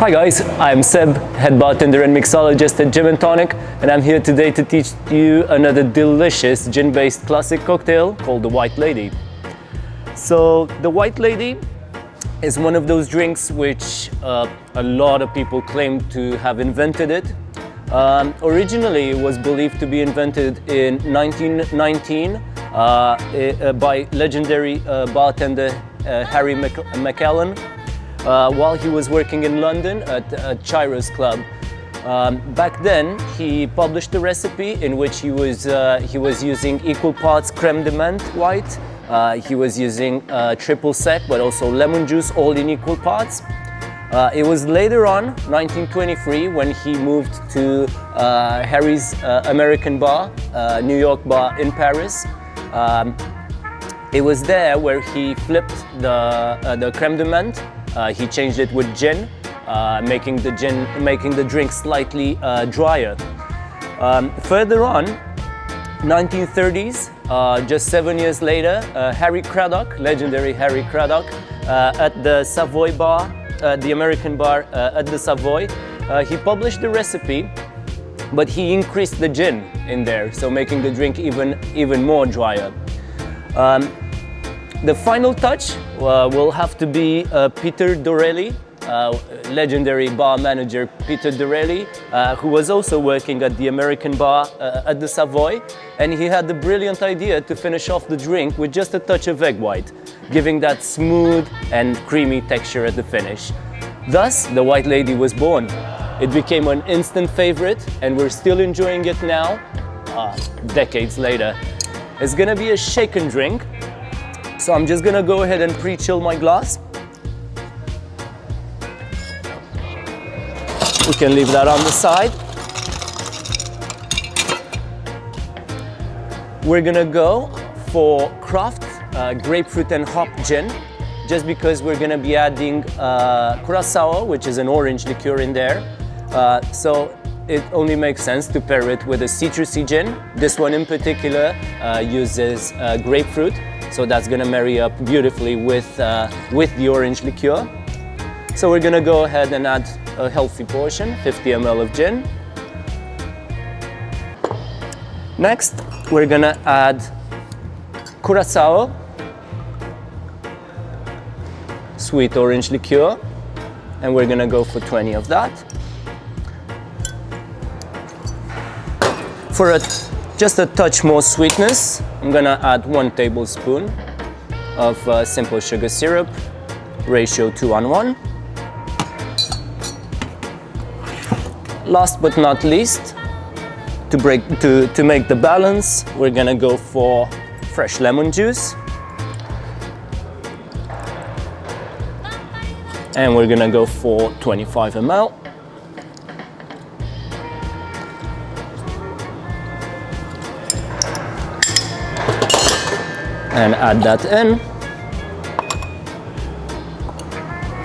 Hi guys, I'm Seb, head bartender and mixologist at Jim and Tonic, and I'm here today to teach you another delicious gin-based classic cocktail called the White Lady. So the White Lady is one of those drinks which uh, a lot of people claim to have invented it. Um, originally, it was believed to be invented in 1919 uh, eh, by legendary uh, bartender uh, Harry Mc MacElhone uh, while he was working in London at, at Ciro's Club. Um, back then, he published a recipe in which he was, uh, he was using equal parts creme de menthe white, uh, he was using uh, triple sec, but also lemon juice, all in equal parts. Uh, it was later on, 1923, when he moved to uh, Harry's American Bar, New York bar in Paris. Um, it was there where he flipped the, the creme de menthe uh, he changed it with gin, uh, making the gin, making the drink slightly uh, drier. Um, further on, 1930s, uh, just seven years later, uh, Harry Craddock, legendary Harry Craddock, uh, at the Savoy Bar, the American bar at the Savoy, he published the recipe, but he increased the gin in there, so making the drink even, even more drier. Um, the final touch uh, will have to be uh, Peter Dorelli, uh, legendary bar manager Peter Dorelli, uh, who was also working at the American bar uh, at the Savoy, and he had the brilliant idea to finish off the drink with just a touch of egg white, giving that smooth and creamy texture at the finish. Thus, the White Lady was born. It became an instant favorite, and we're still enjoying it now, uh, decades later. It's gonna be a shaken drink, so I'm just gonna go ahead and pre-chill my glass. We can leave that on the side. We're gonna go for craft uh, grapefruit and hop gin, just because we're gonna be adding uh, curacao, which is an orange liqueur in there. Uh, so it only makes sense to pair it with a citrusy gin. This one in particular uh, uses uh, grapefruit, so that's gonna marry up beautifully with, uh, with the orange liqueur. So we're gonna go ahead and add a healthy portion, 50 ml of gin. Next, we're gonna add curacao, sweet orange liqueur, and we're gonna go for 20 of that. For a just a touch more sweetness, I'm gonna add one tablespoon of uh, simple sugar syrup, ratio two on one. Last but not least, to, break, to, to make the balance, we're gonna go for fresh lemon juice. And we're gonna go for 25 ml. And add that in.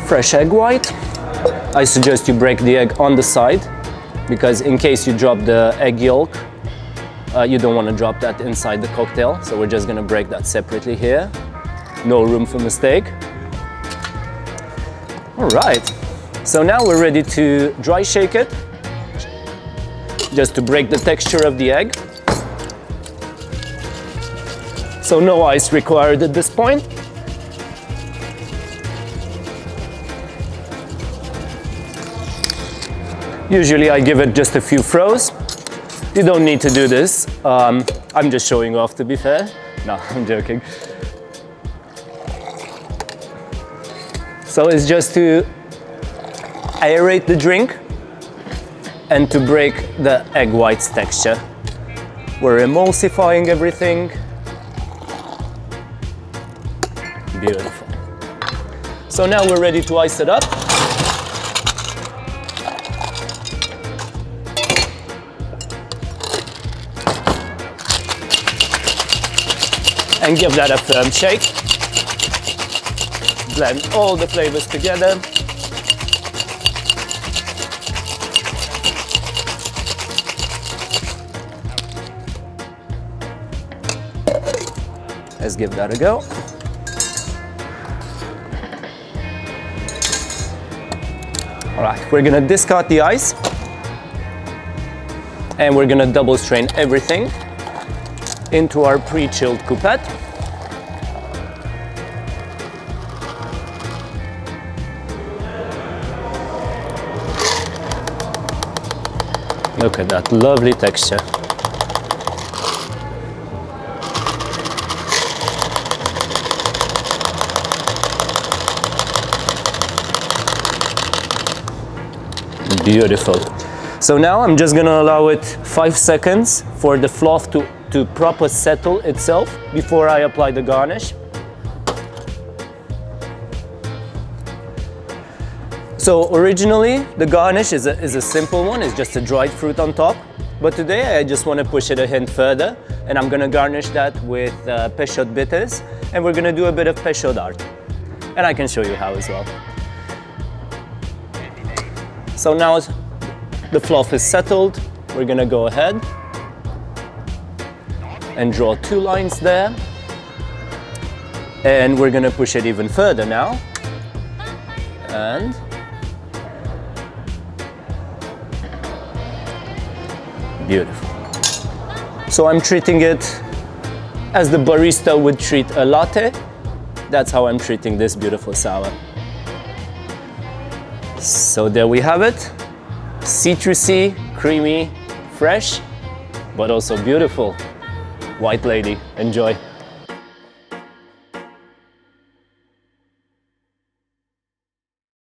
Fresh egg white. I suggest you break the egg on the side because in case you drop the egg yolk, uh, you don't want to drop that inside the cocktail. So we're just going to break that separately here. No room for mistake. All right. So now we're ready to dry shake it just to break the texture of the egg. So no ice required at this point. Usually I give it just a few throws. You don't need to do this. Um, I'm just showing off to be fair. No, I'm joking. So it's just to aerate the drink and to break the egg white's texture. We're emulsifying everything Beautiful. So now we're ready to ice it up. And give that a firm shake. Blend all the flavors together. Let's give that a go. All right, we're gonna discard the ice and we're gonna double strain everything into our pre-chilled coupette. Look at that lovely texture. Beautiful. So now I'm just gonna allow it five seconds for the fluff to, to proper settle itself before I apply the garnish. So originally the garnish is a, is a simple one, it's just a dried fruit on top. But today I just want to push it a hint further and I'm gonna garnish that with uh, Peychaud bitters and we're gonna do a bit of Peychaud art. And I can show you how as well. So now the fluff is settled, we're gonna go ahead and draw two lines there. And we're gonna push it even further now. And beautiful. So I'm treating it as the barista would treat a latte. That's how I'm treating this beautiful sour. So there we have it. Citrusy, creamy, fresh, but also beautiful. White lady, enjoy.